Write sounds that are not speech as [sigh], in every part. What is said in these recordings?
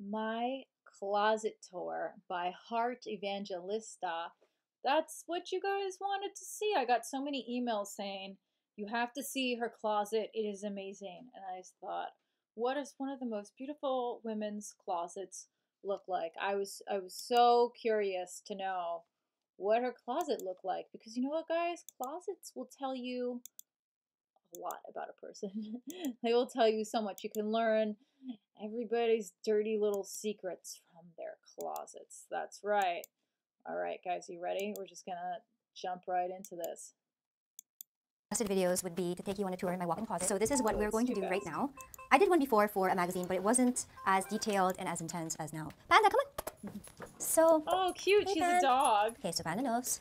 My Closet Tour by Heart Evangelista. That's what you guys wanted to see. I got so many emails saying, you have to see her closet. It is amazing. And I thought, what does one of the most beautiful women's closets look like? I was I was so curious to know what her closet looked like because you know what guys, closets will tell you a lot about a person. [laughs] they will tell you so much. You can learn everybody's dirty little secrets from their closets. That's right. All right, guys, you ready? We're just going to jump right into this. videos would be to take you on a tour in my walk-in closet. So this is what oh, we're going to do right now. I did one before for a magazine, but it wasn't as detailed and as intense as now. Panda, come on. So. Oh, cute. Hey, She's a dog. Okay, so Panda knows.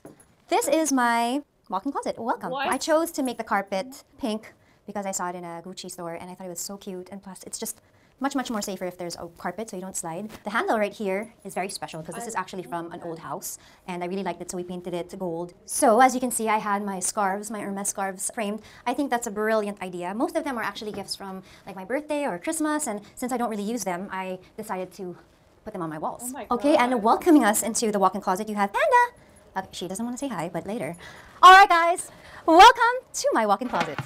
This is my walk-in closet. Welcome. What? I chose to make the carpet pink because I saw it in a Gucci store and I thought it was so cute. And plus, it's just much, much more safer if there's a carpet so you don't slide. The handle right here is very special because this is actually from an old house and I really liked it so we painted it gold. So as you can see, I had my scarves, my Hermes scarves framed. I think that's a brilliant idea. Most of them are actually gifts from like my birthday or Christmas and since I don't really use them, I decided to put them on my walls. Oh my okay, and welcoming us into the walk-in closet, you have Panda. Okay, she doesn't want to say hi, but later. All right, guys, welcome to my walk-in closet.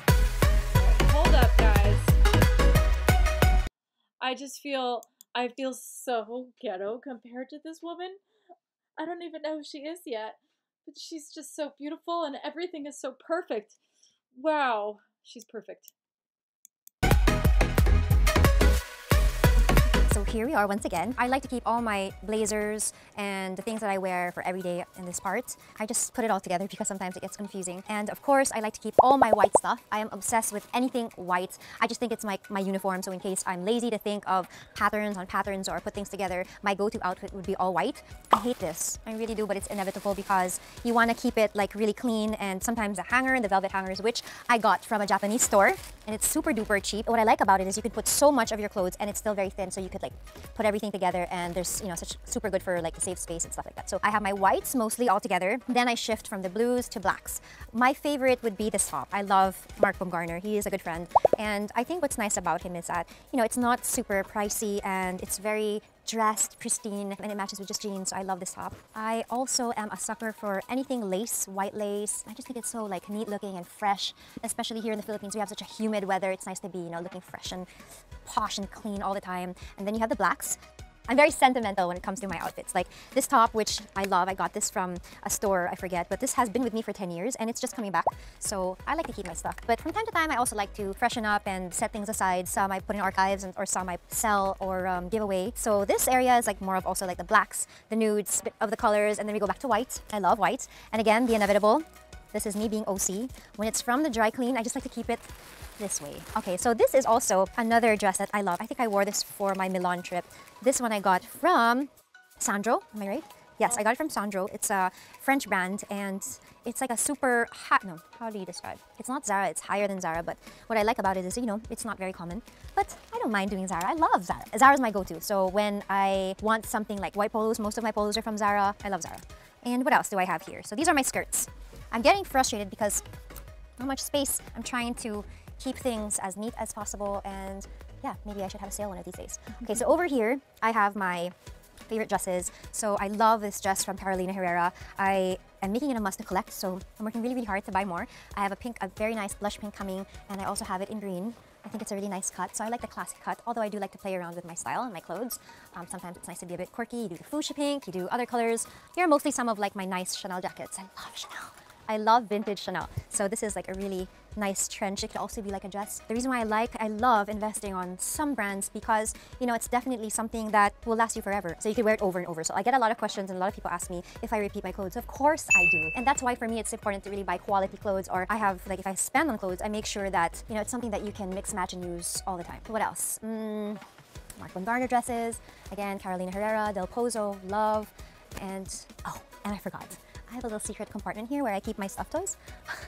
Hold up, guys. I just feel I feel so ghetto compared to this woman. I don't even know who she is yet, but she's just so beautiful and everything is so perfect. Wow, she's perfect. Here we are once again. I like to keep all my blazers and the things that I wear for every day in this part. I just put it all together because sometimes it gets confusing. And of course, I like to keep all my white stuff. I am obsessed with anything white. I just think it's my, my uniform. So in case I'm lazy to think of patterns on patterns or put things together, my go-to outfit would be all white. I hate this. I really do, but it's inevitable because you want to keep it like really clean and sometimes the hanger and the velvet hangers, which I got from a Japanese store and it's super duper cheap. What I like about it is you can put so much of your clothes and it's still very thin so you could like put everything together and there's, you know, such super good for like the safe space and stuff like that. So I have my whites mostly all together. Then I shift from the blues to blacks. My favorite would be this top. I love Mark Bumgarner. He is a good friend. And I think what's nice about him is that, you know, it's not super pricey and it's very dressed, pristine, and it matches with just jeans. So I love this top. I also am a sucker for anything lace, white lace. I just think it's so like neat looking and fresh, especially here in the Philippines. We have such a humid weather. It's nice to be, you know, looking fresh and posh and clean all the time. And then you have the blacks. I'm very sentimental when it comes to my outfits. Like this top, which I love, I got this from a store, I forget, but this has been with me for 10 years and it's just coming back. So I like to keep my stuff. But from time to time, I also like to freshen up and set things aside. Some I put in archives and, or some I sell or um, give away. So this area is like more of also like the blacks, the nudes of the colors, and then we go back to white. I love white. And again, the inevitable. This is me being OC. When it's from the dry clean, I just like to keep it this way. Okay, so this is also another dress that I love. I think I wore this for my Milan trip. This one I got from Sandro, am I right? Yes, I got it from Sandro. It's a French brand and it's like a super hot, no, how do you describe? It's not Zara, it's higher than Zara, but what I like about it is, you know, it's not very common. But I don't mind doing Zara, I love Zara. Zara's my go-to. So when I want something like white polos, most of my polos are from Zara. I love Zara. And what else do I have here? So these are my skirts. I'm getting frustrated because how much space I'm trying to keep things as neat as possible and yeah, maybe I should have a sale one of these days. Okay, so over here, I have my favorite dresses. So I love this dress from Carolina Herrera. I am making it a must to collect, so I'm working really, really hard to buy more. I have a pink, a very nice blush pink coming, and I also have it in green. I think it's a really nice cut, so I like the classic cut, although I do like to play around with my style and my clothes. Um, sometimes it's nice to be a bit quirky. You do the fuchsia pink, you do other colors. Here are mostly some of like my nice Chanel jackets. I love Chanel. I love vintage Chanel. So this is like a really nice trench. It could also be like a dress. The reason why I like, I love investing on some brands because, you know, it's definitely something that will last you forever. So you can wear it over and over. So I get a lot of questions and a lot of people ask me if I repeat my clothes. Of course I do. And that's why for me it's important to really buy quality clothes or I have, like if I spend on clothes, I make sure that, you know, it's something that you can mix, match and use all the time. What else? Mm, Mark Bumgarner dresses. Again, Carolina Herrera, Del Pozo, Love. And, oh, and I forgot. I have a little secret compartment here where I keep my stuffed toys. [laughs]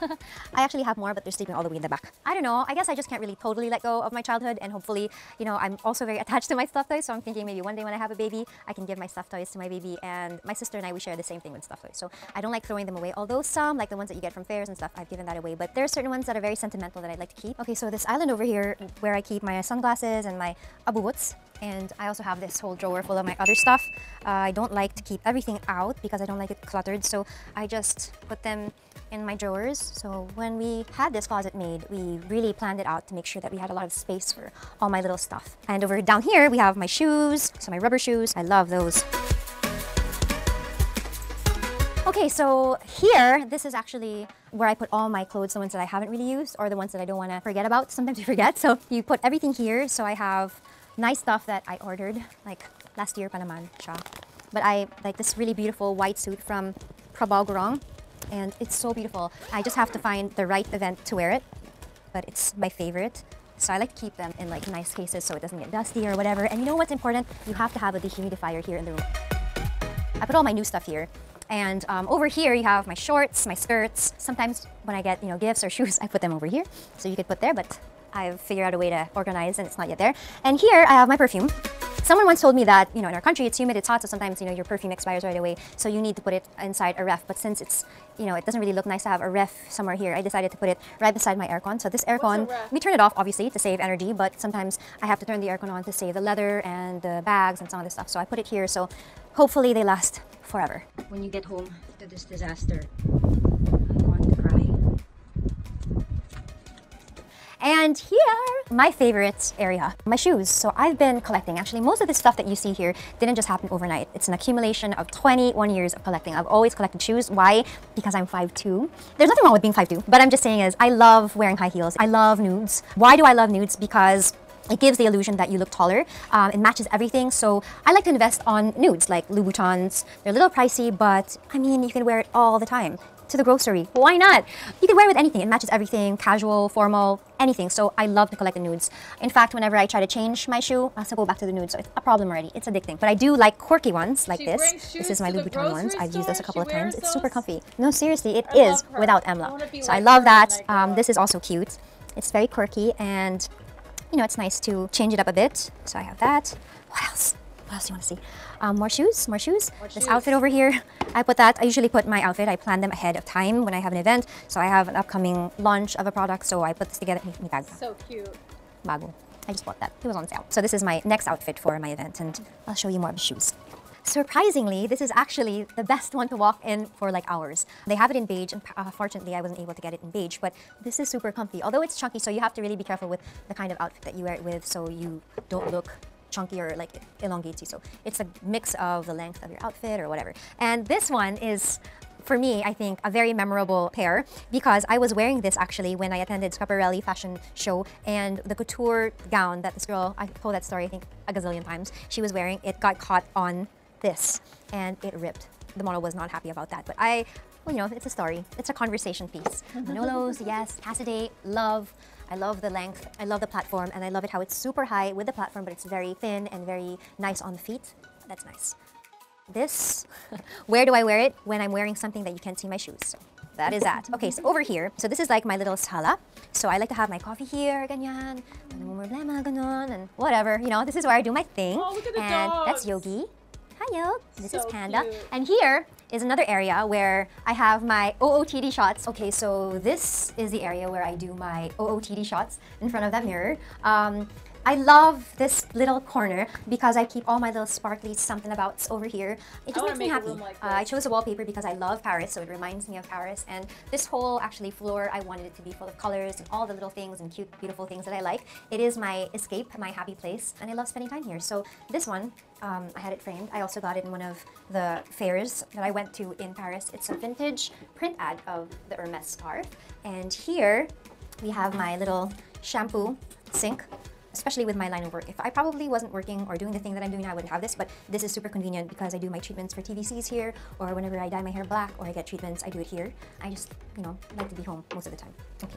I actually have more, but they're sleeping all the way in the back. I don't know. I guess I just can't really totally let go of my childhood and hopefully, you know, I'm also very [laughs] attached to my stuffed toys. So I'm thinking maybe one day when I have a baby, I can give my stuffed toys to my baby. And my sister and I, we share the same thing with stuffed toys. So I don't like throwing them away. Although some, like the ones that you get from fairs and stuff, I've given that away. But there are certain ones that are very sentimental that I'd like to keep. Okay, so this island over here where I keep my sunglasses and my abubuts, And I also have this whole drawer full of my other stuff. Uh, I don't like to keep everything out because I don't like it cluttered. So I just put them in my drawers. So when we had this closet made, we really planned it out to make sure that we had a lot of space for all my little stuff. And over down here, we have my shoes. So my rubber shoes, I love those. Okay, so here, this is actually where I put all my clothes, the ones that I haven't really used or the ones that I don't want to forget about. Sometimes you [laughs] forget. So you put everything here. So I have nice stuff that I ordered like last year pa siya. But I like this really beautiful white suit from Prabal and it's so beautiful. I just have to find the right event to wear it, but it's my favorite. So I like to keep them in like nice cases so it doesn't get dusty or whatever. And you know what's important? You have to have a dehumidifier here in the room. I put all my new stuff here. And um, over here, you have my shorts, my skirts. Sometimes when I get, you know, gifts or shoes, [laughs] I put them over here. So you could put there, but I've figured out a way to organize and it's not yet there. And here I have my perfume. Someone once told me that, you know, in our country it's humid, it's hot, so sometimes, you know, your perfume expires right away. So you need to put it inside a ref. But since it's, you know, it doesn't really look nice to have a ref somewhere here, I decided to put it right beside my aircon. So this aircon, we turn it off obviously to save energy, but sometimes I have to turn the aircon on to save the leather and the bags and some of this stuff. So I put it here so hopefully they last forever. When you get home to this disaster, And here, my favorite area, my shoes. So I've been collecting. Actually, most of the stuff that you see here didn't just happen overnight. It's an accumulation of 21 years of collecting. I've always collected shoes. Why? Because I'm 5'2". There's nothing wrong with being 5'2", but I'm just saying is I love wearing high heels. I love nudes. Why do I love nudes? Because it gives the illusion that you look taller. Um, it matches everything. So I like to invest on nudes like Louboutins. They're a little pricey, but I mean, you can wear it all the time to the grocery. Why not? You can wear it with anything. It matches everything, casual, formal, anything. So I love to collect the nudes. In fact, whenever I try to change my shoe, I have to go back to the nudes. So it's a problem already. It's addicting. But I do like quirky ones like She this. This is my the Louboutin ones. I've used this a couple of times. wears It's super comfy. No, seriously, it I is without I Emla. be So I love that. I Um, this is also cute. It's very quirky and you know, it's nice to change it up a bit. So I have that. What else? What else do you want to see? Um, more shoes, more shoes. More this shoes. outfit over here, I put that. I usually put my outfit. I plan them ahead of time when I have an event. So I have an upcoming launch of a product. So I put this together. So cute. Bago. I just bought that. It was on sale. So this is my next outfit for my event, and I'll show you more of the shoes. Surprisingly, this is actually the best one to walk in for like hours. They have it in beige, and uh, fortunately, I wasn't able to get it in beige, but this is super comfy. Although it's chunky, so you have to really be careful with the kind of outfit that you wear it with, so you don't look chunky or like elongates you. So it's a mix of the length of your outfit or whatever. And this one is for me, I think, a very memorable pair because I was wearing this actually when I attended Schiaparelli fashion show and the couture gown that this girl, I told that story I think a gazillion times, she was wearing, it got caught on this and it ripped. The model was not happy about that, but I, well, you know, it's a story. It's a conversation piece. [laughs] Manolos, yes. Cassidy, love. I love the length. I love the platform, and I love it how it's super high with the platform, but it's very thin and very nice on the feet. That's nice. This, [laughs] where do I wear it? When I'm wearing something that you can't see my shoes. So that is that. Okay, so over here, so this is like my little sala. So I like to have my coffee here, ganyan, problema, ganon, and whatever. You know, this is where I do my thing. Oh, look at the and that's. Yogi. Hi, Yog. This is Panda. cute. And here is another area where I have my OOTD shots. Okay, so this is the area where I do my OOTD shots in front of that mirror. Um, I love this little corner because I keep all my little sparkly something abouts over here. It just makes me happy. like Uh, I chose a wallpaper because I love Paris, so it reminds me of Paris. And this whole actually floor, I wanted it to be full of colors and all the little things and cute, beautiful things that I like. It is my escape, my happy place, and I love spending time here. So this one, um, I had it framed. I also got it in one of the fairs that I went to in Paris. It's a vintage print ad of the Hermes scarf. And here we have my little shampoo sink especially with my line of work. If I probably wasn't working or doing the thing that I'm doing now, I wouldn't have this, but this is super convenient because I do my treatments for TVCs here, or whenever I dye my hair black or I get treatments, I do it here. I just, you know, like to be home most of the time. Okay.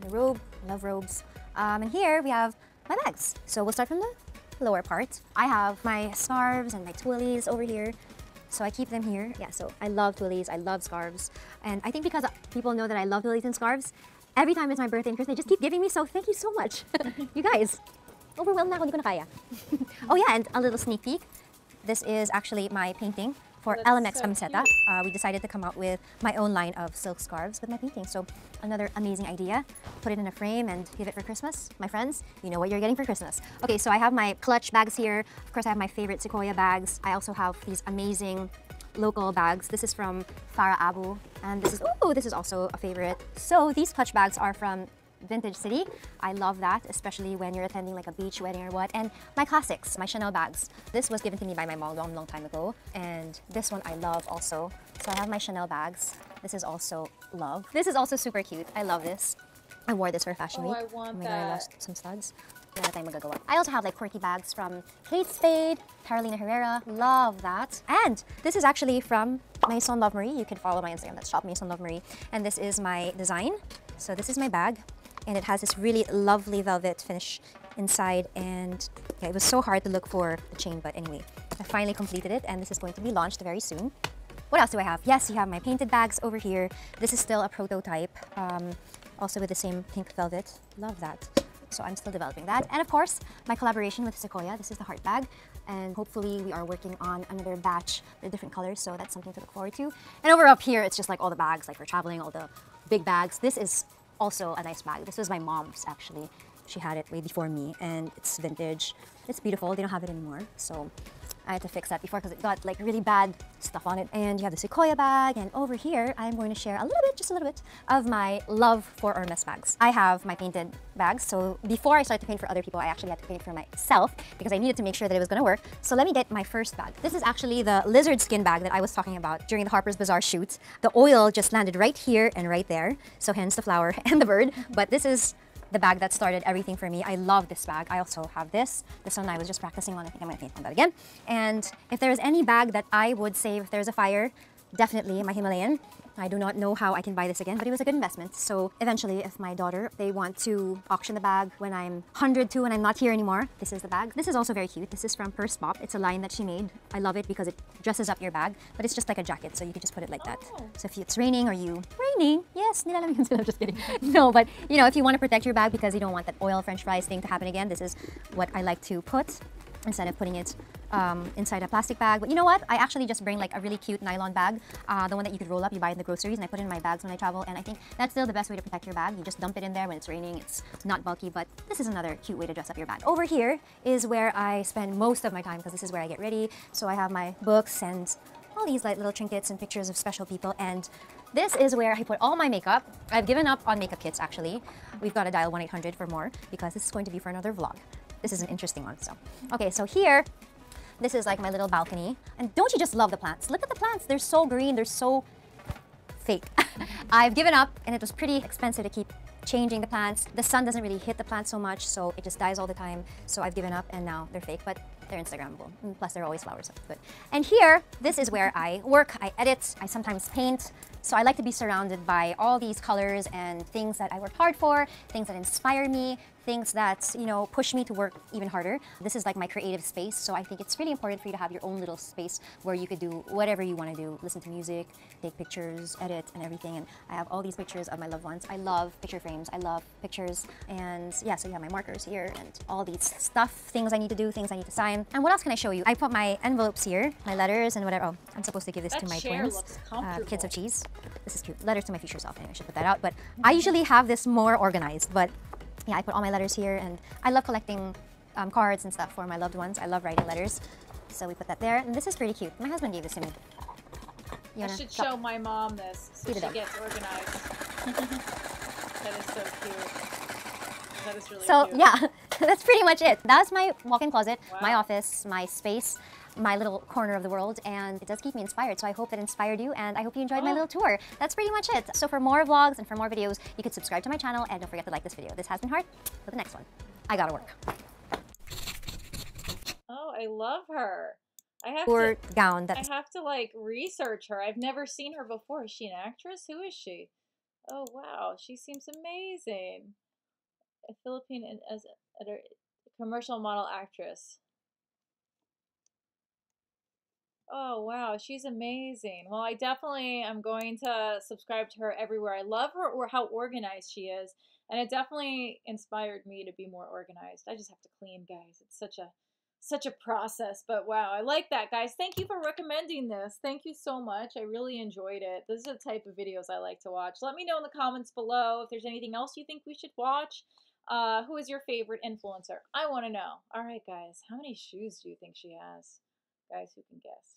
The robe, love robes. Um, and here we have my bags. So we'll start from the lower part. I have my scarves and my twillies over here. So I keep them here. Yeah, so I love twillies, I love scarves. And I think because people know that I love twillies and scarves, every time it's my birthday and Christmas, they just keep giving me, so thank you so much. [laughs] you guys, overwhelmed na ako, hindi ko na kaya. oh yeah, and a little sneak peek. This is actually my painting for That's LMX so Camiseta, uh, we decided to come out with my own line of silk scarves with my painting. So another amazing idea. Put it in a frame and give it for Christmas. My friends, you know what you're getting for Christmas. Okay, so I have my clutch bags here. Of course, I have my favorite Sequoia bags. I also have these amazing local bags. This is from Farah Abu, and this is oh, this is also a favorite. So these clutch bags are from Vintage City. I love that, especially when you're attending like a beach wedding or what. And my classics, my Chanel bags. This was given to me by my mom long, long time ago. And this one I love also. So I have my Chanel bags. This is also love. This is also super cute. I love this. I wore this for Fashion Oh, Week. I want oh my god, I lost some studs. Wala tayong magagawa. I also have like quirky bags from Kate Spade, Carolina Herrera. Love that. And this is actually from Maison Love Marie. You can follow my Instagram. That's shop Maison Love Marie. And this is my design. So this is my bag. And it has this really lovely velvet finish inside. And yeah, it was so hard to look for the chain. But anyway, I finally completed it. And this is going to be launched very soon. What else do I have? Yes, you have my painted bags over here. This is still a prototype, um, also with the same pink velvet. Love that. So I'm still developing that. And of course, my collaboration with Sequoia. This is the heart bag. And hopefully we are working on another batch with different colors. So that's something to look forward to. And over up here, it's just like all the bags, like for traveling, all the big bags. This is also a nice bag. This was my mom's actually. She had it way before me and it's vintage. It's beautiful. They don't have it anymore. So I had to fix that before because it got like really bad stuff on it. And you have the Sequoia bag. And over here, I'm going to share a little bit, just a little bit, of my love for Hermes bags. I have my painted bags. So before I started to paint for other people, I actually had to paint for myself because I needed to make sure that it was going to work. So let me get my first bag. This is actually the lizard skin bag that I was talking about during the Harper's Bazaar shoot. The oil just landed right here and right there. So hence the flower [laughs] and the bird. But this is the bag that started everything for me. I love this bag. I also have this. This one I was just practicing on. I think I'm gonna paint on that again. And if there's any bag that I would save if there's a fire, definitely my Himalayan. I do not know how I can buy this again, but it was a good investment. So eventually, if my daughter, they want to auction the bag when I'm 102 and I'm not here anymore, this is the bag. This is also very cute. This is from Purse Pop. It's a line that she made. I love it because it dresses up your bag, but it's just like a jacket, so you can just put it like that. Oh. So if it's raining or you raining, yes, nilalamig yun [laughs] sila. Just kidding. no, but you know, if you want to protect your bag because you don't want that oil French fries thing to happen again, this is what I like to put instead of putting it um, inside a plastic bag. But you know what? I actually just bring like a really cute nylon bag, uh, the one that you could roll up. You buy in the groceries, and I put it in my bags when I travel. And I think that's still the best way to protect your bag. You just dump it in there when it's raining. It's not bulky, but this is another cute way to dress up your bag. Over here is where I spend most of my time because this is where I get ready. So I have my books and all these like little trinkets and pictures of special people and this is where I put all my makeup. I've given up on makeup kits actually. We've got to dial 1-800 for more because this is going to be for another vlog. This is an interesting one. So, okay, so here, this is like my little balcony. And don't you just love the plants? Look at the plants. They're so green. They're so fake. [laughs] I've given up and it was pretty expensive to keep changing the plants. The sun doesn't really hit the plants so much, so it just dies all the time. So I've given up and now they're fake, but they're Instagrammable. And plus, they're always flowers, so good. And here, this is where I work, I edit, I sometimes paint. So I like to be surrounded by all these colors and things that I work hard for, things that inspire me, things that, you know, push me to work even harder. This is like my creative space, so I think it's really important for you to have your own little space where you could do whatever you want to do. Listen to music, take pictures, edit, and everything. And I have all these pictures of my loved ones. I love picture frames. I love pictures. And yeah, so you have my markers here and all these stuff, things I need to do, things I need to sign. And what else can I show you? I put my envelopes here, my letters and whatever. Oh, I'm supposed to give this That to my twins. Uh, kids of cheese. This is cute. Letters to my future self. Anyway, I should put that out. But I usually have this more organized. But yeah, I put all my letters here, and I love collecting um, cards and stuff for my loved ones. I love writing letters, so we put that there. And this is pretty cute. My husband gave this to me. You I should drop- show my mom this so she up. gets organized. [laughs] that is so cute. That is really So cute. yeah, [laughs] that's pretty much it. That's my walk-in closet, my office, my space, my little corner of the world, and it does keep me inspired. So I hope that inspired you, and I hope you enjoyed my Oh. little tour. That's pretty much it. So for more vlogs and for more videos, you could subscribe to my channel, and don't forget to like this video. This has been Heart. For the next one, I gotta work. Oh, I love her. I have Or to. gown. That I have to like research her. I've never seen her before. Is she an actress? Who is she? Oh wow, she seems amazing. A Philippine and as commercial model actress. Oh wow, she's amazing. Well, I definitely am going to subscribe to her everywhere. I love her or how organized she is, and it definitely inspired me to be more organized. I just have to clean, guys. It's such a such a process. But wow, I like that, guys. Thank you for recommending this. Thank you so much. I really enjoyed it. This is the type of videos I like to watch. Let me know in the comments below if there's anything else you think we should watch. Uh, who is your favorite influencer? I want to know. All right, guys. How many shoes do you think she has? Guys, who can guess?